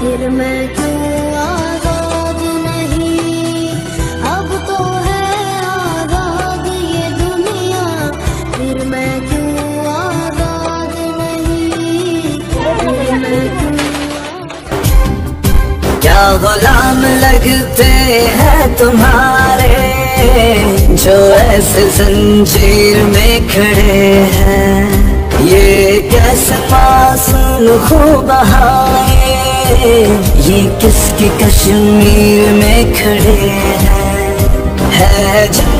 फिर मैं क्यों आज़ाद नहीं? अब तो है आज़ाद ये दुनिया। फिर मैं क्यों आज़ाद नहीं? क्या गुलाम लगते हैं तुम्हारे जो ऐसे जंजीर में खड़े हैं? ये कैसे पास खूब बहाए ये किसकी कश्मीर में खड़े हैं? है जिनको